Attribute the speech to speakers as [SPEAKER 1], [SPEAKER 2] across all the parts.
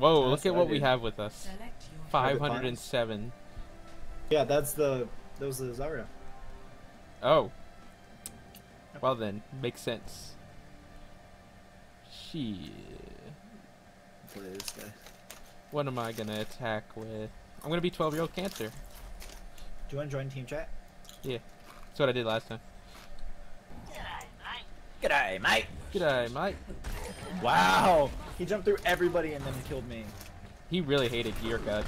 [SPEAKER 1] Whoa,
[SPEAKER 2] That's
[SPEAKER 1] look at
[SPEAKER 2] what
[SPEAKER 1] we have with us. 507.
[SPEAKER 2] Yeah, that's the that was the Zarya.
[SPEAKER 1] Oh. Well then, makes sense. Shit.
[SPEAKER 2] What is this guy?
[SPEAKER 1] What am I gonna attack with? I'm gonna be 12 year old cancer.
[SPEAKER 2] Do you want to join team chat? Yeah.
[SPEAKER 1] That's what I did last time.
[SPEAKER 2] G'day, mate.
[SPEAKER 1] G'day, mate. G'day, mate.
[SPEAKER 2] Wow, he jumped through everybody and then killed me.
[SPEAKER 1] He really hated gear cuts.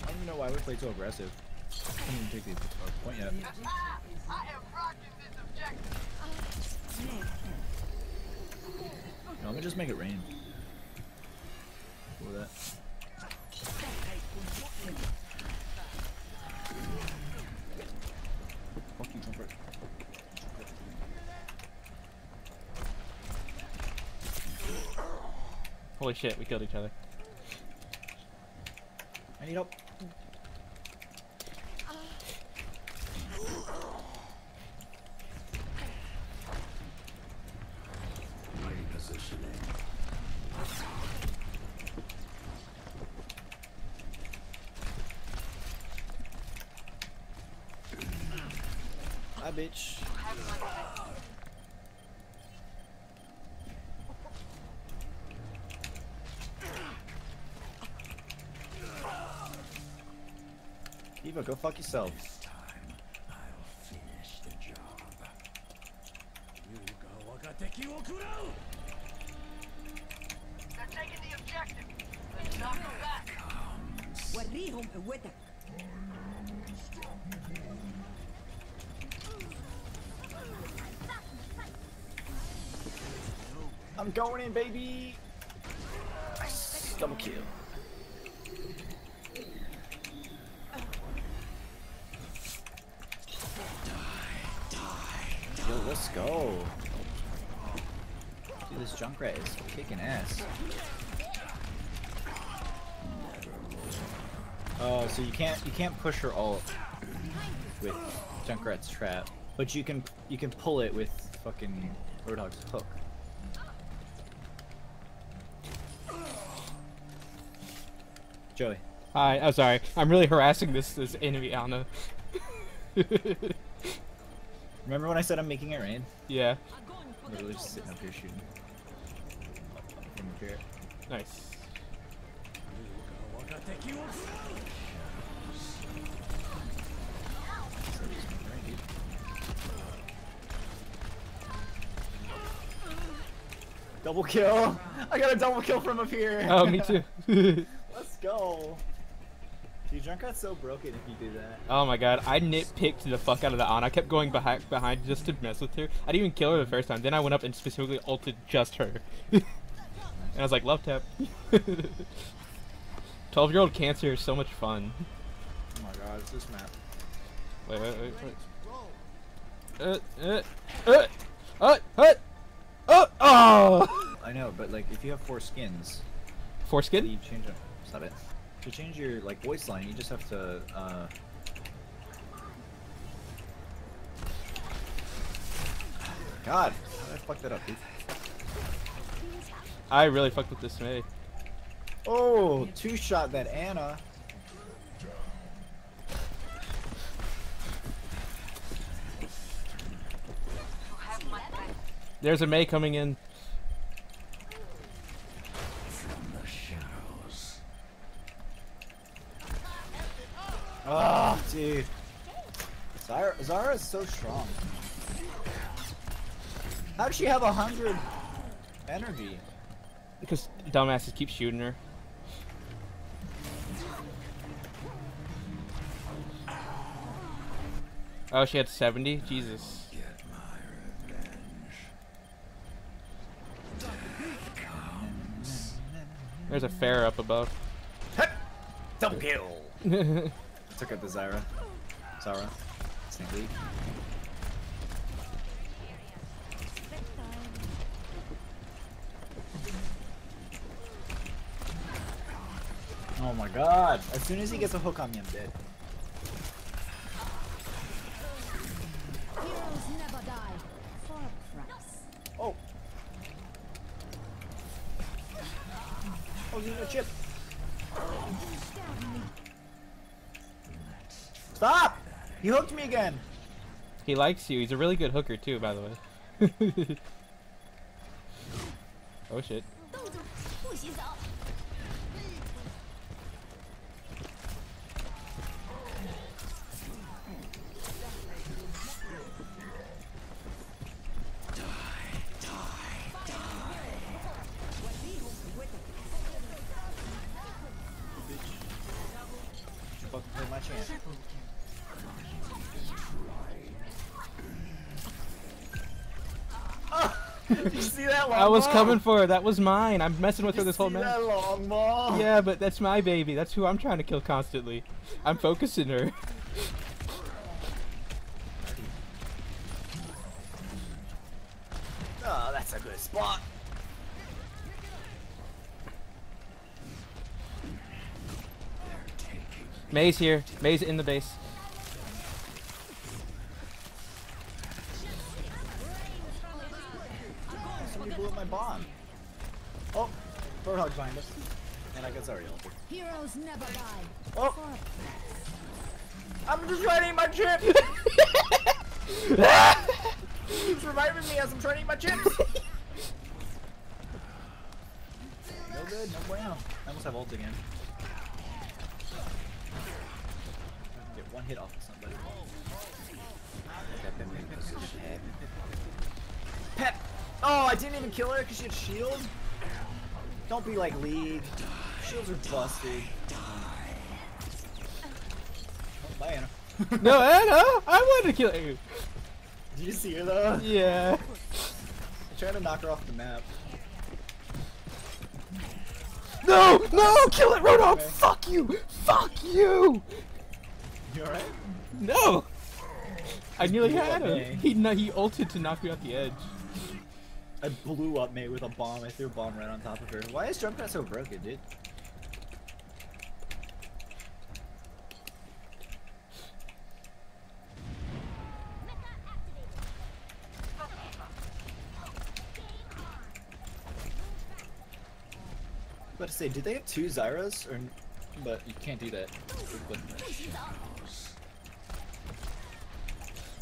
[SPEAKER 2] I don't even know why we played so aggressive. I didn't even take the uh, point yet. No, let me just make it rain. Cool that. Fuck you, comfort.
[SPEAKER 1] Holy shit, we killed each other.
[SPEAKER 2] I need help. Bitch. Eva, go fuck yourself.
[SPEAKER 3] They're taking the objective. Let's knock them back.
[SPEAKER 4] وريهم قوتك
[SPEAKER 2] I'm going in, baby. Nice. Double kill. Let's go. Dude, this Junkrat is kicking ass. Oh, so you can't you can't push her ult with Junkrat's trap, but you can you can pull it with fucking Roadhog's hook. Joey.
[SPEAKER 1] Hi, I'm sorry. I'm really harassing this this enemy Ana.
[SPEAKER 2] Remember when I said I'm making it rain?
[SPEAKER 1] yeah, I'm
[SPEAKER 2] Literally just sitting up here shooting. From up here.
[SPEAKER 1] nice.
[SPEAKER 2] So just making it rain, dude. Double kill! I got a double kill from up here!
[SPEAKER 1] Oh, me too.
[SPEAKER 2] Let's go! Dude, Junkrat's so broken if you do that.
[SPEAKER 1] oh my god, I nitpicked the fuck out of the Ana. I kept going behind behind just to mess with her. I didn't even kill her the first time. Then I went up and specifically ulted just her. and I was like, love tap. 12 year old cancer is so much fun.
[SPEAKER 2] Oh my god, it's this map.
[SPEAKER 1] Wait, wait, wait, wait. Uh, uh, uh, uh, uh, uh, oh!
[SPEAKER 2] I know, but like, if you have four skins,
[SPEAKER 1] Foreskin?
[SPEAKER 2] you change them. Stop it. To change your like voice line, you just have to. uh... God, how did I fuck that up, dude?
[SPEAKER 1] I really fucked with this Mei.
[SPEAKER 2] Oh, two shot that Ana.
[SPEAKER 3] You have my back.
[SPEAKER 1] There's a Mei coming in.
[SPEAKER 2] Oh, dude. Zarya, Zarya is so strong. How does she have a hundred energy?
[SPEAKER 1] Because dumbasses keep shooting her. Oh, she had 70? Jesus. There's a Pharah up above.
[SPEAKER 2] Double kill. I took out the Zarya. Zarya. Snake League. Oh my god! As soon as he gets a hook on me, I'm dead.
[SPEAKER 4] Oh! Oh, you need a
[SPEAKER 2] chip! Stop! He hooked me again.
[SPEAKER 1] He likes you. He's a really good hooker too, by the way. oh shit.
[SPEAKER 2] Fuck. Did you see that long
[SPEAKER 1] I was
[SPEAKER 2] ball?
[SPEAKER 1] coming for her. That was mine. I'm messing with
[SPEAKER 2] Did
[SPEAKER 1] her this whole match.
[SPEAKER 2] that long ball?
[SPEAKER 1] Yeah, but that's my baby. That's who I'm trying to kill constantly. I'm focusing her.
[SPEAKER 2] Oh, that's a good spot.
[SPEAKER 1] Mei's here. Mei's in the base.
[SPEAKER 2] Blew up my bomb. Oh, Roadhog's behind us. And I guess already ulted.
[SPEAKER 5] Heroes never die.
[SPEAKER 2] Oh! I'm just trying to eat my chips! Keeps reviving me as I'm trying to eat my chips! no good, no bueno. I almost have ult again. Get one hit off of somebody. Oh, I didn't even kill her because she had shield? Don't be like League. Shields are busted. Oh, bye, Ana.
[SPEAKER 1] no, Ana! Uh, I wanted to kill you.
[SPEAKER 2] Did you see her though?
[SPEAKER 1] Yeah.
[SPEAKER 2] I'm trying to knock her off the map.
[SPEAKER 1] No! No! Kill it, Roadhog!
[SPEAKER 2] Okay.
[SPEAKER 1] Fuck you! Fuck you!
[SPEAKER 2] You alright?
[SPEAKER 1] No! I nearly had him. He he ulted to knock me off the edge.
[SPEAKER 2] I blew up mate with a bomb. I threw a bomb right on top of her. Why is Junkrat so broken, dude? About to say, did they have two Zaryas? Or, but you can't do that.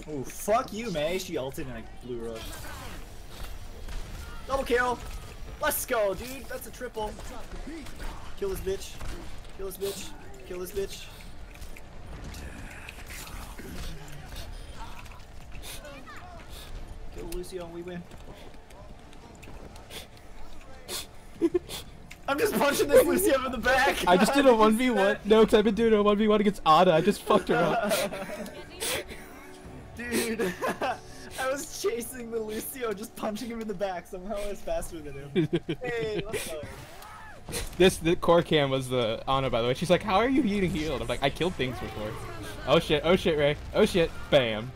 [SPEAKER 2] Oh, fuck you, Mei. She ulted and I blew her up. Double kill! Let's go, dude! That's a triple! Kill this bitch. Kill this bitch. Kill this bitch. Kill Lucio and we win. I'm just punching this Lucio in the back!
[SPEAKER 1] I just did a 1v1. No, because I've been doing a 1v1 against Ada. I just fucked her up.
[SPEAKER 2] Dude, chasing the Lucio, just punching him in the back. Somehow I was faster than him. Hey, let's go.
[SPEAKER 1] this the core cam was the Ana by the way. She's like, "How are you getting healed?" I'm like, "I killed things before." Oh shit! Oh shit, Ray! Oh shit! Bam!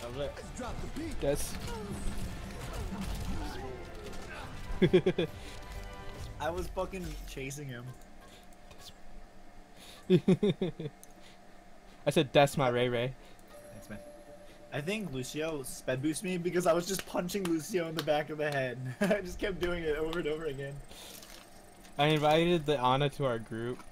[SPEAKER 2] That was it.
[SPEAKER 1] Yes.
[SPEAKER 2] I was fucking chasing him.
[SPEAKER 1] I said, "That's my Ray Ray."
[SPEAKER 2] Thanks, man. I think Lucio sped boost me because I was just punching Lucio in the back of the head. I just kept doing it over and over again.
[SPEAKER 1] I invited the Ana to our group,